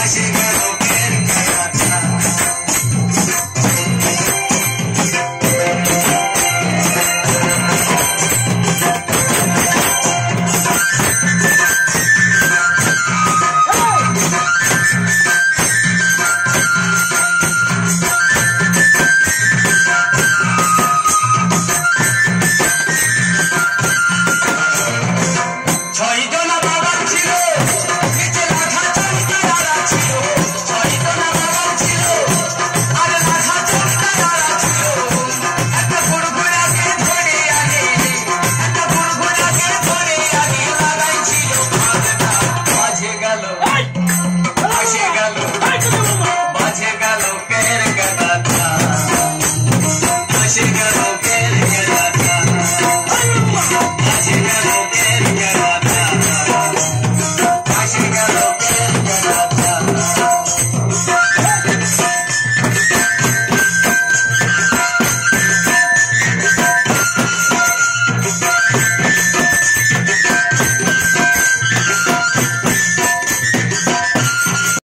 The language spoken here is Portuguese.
vai chegar.